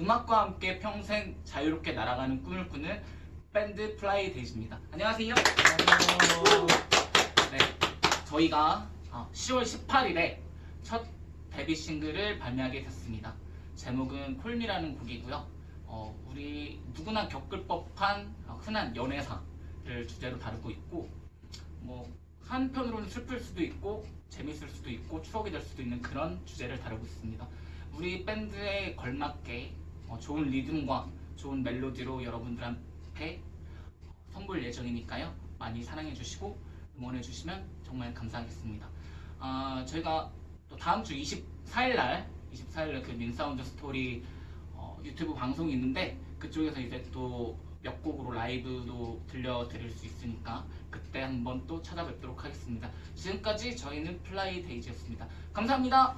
음악과 함께 평생 자유롭게 날아가는 꿈을 꾸는 밴드 플라이 데이즈입니다. 안녕하세요. 네, 저희가 10월 18일에 첫 데뷔 싱글을 발매하게 됐습니다. 제목은 Call Me라는 곡이고요. 어, 우리 누구나 겪을 법한 어, 흔한 연애사를 주제로 다루고 있고 뭐 한편으로는 슬플 수도 있고 재밌을 수도 있고 추억이 될 수도 있는 그런 주제를 다루고 있습니다. 우리 밴드에 걸맞게 어, 좋은 리듬과 좋은 멜로디로 여러분들한테 선보일 예정이니까요. 많이 사랑해 주시고 응원해 주시면 정말 감사하겠습니다. 아, 저희가 또 다음 주 24일 날 24일 날 그 민사운드 스토리 어, 유튜브 방송이 있는데 그쪽에서 이제 또 몇 곡으로 라이브도 들려드릴 수 있으니까 그때 한번 또 찾아뵙도록 하겠습니다. 지금까지 저희는 플라이 데이지였습니다. 감사합니다.